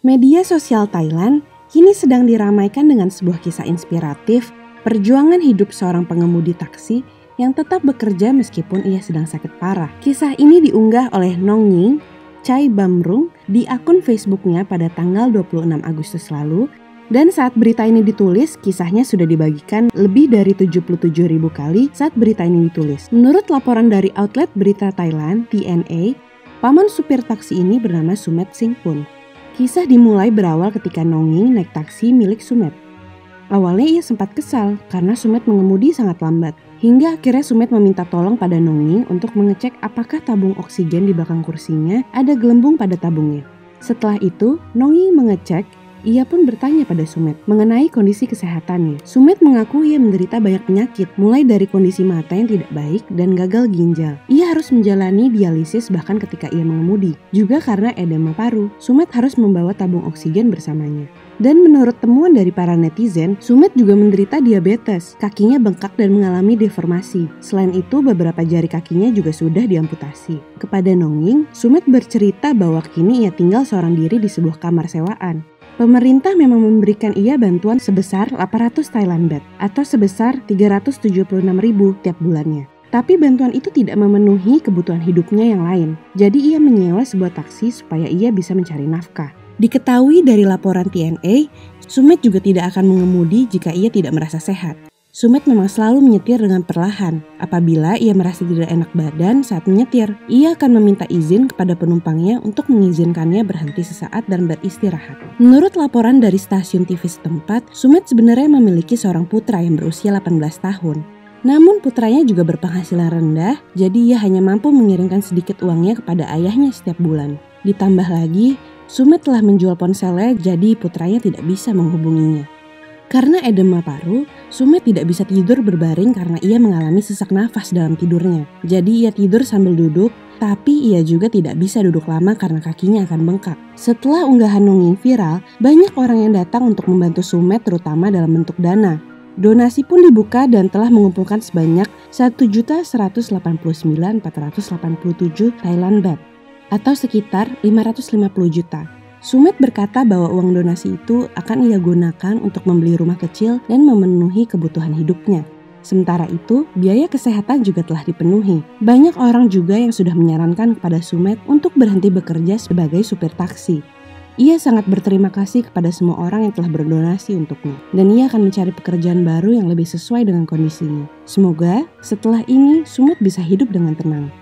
Media sosial Thailand kini sedang diramaikan dengan sebuah kisah inspiratif perjuangan hidup seorang pengemudi taksi yang tetap bekerja meskipun ia sedang sakit parah. Kisah ini diunggah oleh Nong Ying Chai Bamrung di akun Facebooknya pada tanggal 26 Agustus lalu dan saat berita ini ditulis, kisahnya sudah dibagikan lebih dari 77 ribu kali saat berita ini ditulis. Menurut laporan dari outlet berita Thailand, TNA, paman supir taksi ini bernama Sumet Singpun. Kisah dimulai berawal ketika Nonging naik taksi milik Sumet. Awalnya ia sempat kesal karena Sumet mengemudi sangat lambat. Hingga akhirnya Sumet meminta tolong pada Nonging untuk mengecek apakah tabung oksigen di belakang kursinya ada gelembung pada tabungnya. Setelah itu, Nonging mengecek ia pun bertanya pada Sumet mengenai kondisi kesehatannya. Sumet mengaku ia menderita banyak penyakit, mulai dari kondisi mata yang tidak baik dan gagal ginjal. Ia harus menjalani dialisis bahkan ketika ia mengemudi. Juga karena edema paru, Sumet harus membawa tabung oksigen bersamanya. Dan menurut temuan dari para netizen, Sumet juga menderita diabetes, kakinya bengkak dan mengalami deformasi. Selain itu, beberapa jari kakinya juga sudah diamputasi. Kepada Nonging, Sumet bercerita bahwa kini ia tinggal seorang diri di sebuah kamar sewaan. Pemerintah memang memberikan ia bantuan sebesar 800 Thailand baht atau sebesar 376 ribu tiap bulannya. Tapi bantuan itu tidak memenuhi kebutuhan hidupnya yang lain. Jadi ia menyewa sebuah taksi supaya ia bisa mencari nafkah. Diketahui dari laporan TNA, Sumit juga tidak akan mengemudi jika ia tidak merasa sehat. Sumet memang selalu menyetir dengan perlahan. Apabila ia merasa tidak enak badan saat menyetir, ia akan meminta izin kepada penumpangnya untuk mengizinkannya berhenti sesaat dan beristirahat. Menurut laporan dari stasiun TV setempat, Sumet sebenarnya memiliki seorang putra yang berusia 18 tahun. Namun putranya juga berpenghasilan rendah, jadi ia hanya mampu mengirimkan sedikit uangnya kepada ayahnya setiap bulan. Ditambah lagi, Sumet telah menjual ponselnya jadi putranya tidak bisa menghubunginya. Karena edema paru, Sumet tidak bisa tidur berbaring karena ia mengalami sesak nafas dalam tidurnya. Jadi ia tidur sambil duduk, tapi ia juga tidak bisa duduk lama karena kakinya akan bengkak. Setelah unggahan Nonging viral, banyak orang yang datang untuk membantu Sumet terutama dalam bentuk dana. Donasi pun dibuka dan telah mengumpulkan sebanyak 1.189.487 Thailand baht atau sekitar 550 juta. Sumet berkata bahwa uang donasi itu akan ia gunakan untuk membeli rumah kecil dan memenuhi kebutuhan hidupnya. Sementara itu, biaya kesehatan juga telah dipenuhi. Banyak orang juga yang sudah menyarankan kepada Sumet untuk berhenti bekerja sebagai supir taksi. Ia sangat berterima kasih kepada semua orang yang telah berdonasi untuknya, dan ia akan mencari pekerjaan baru yang lebih sesuai dengan kondisinya. Semoga setelah ini Sumet bisa hidup dengan tenang.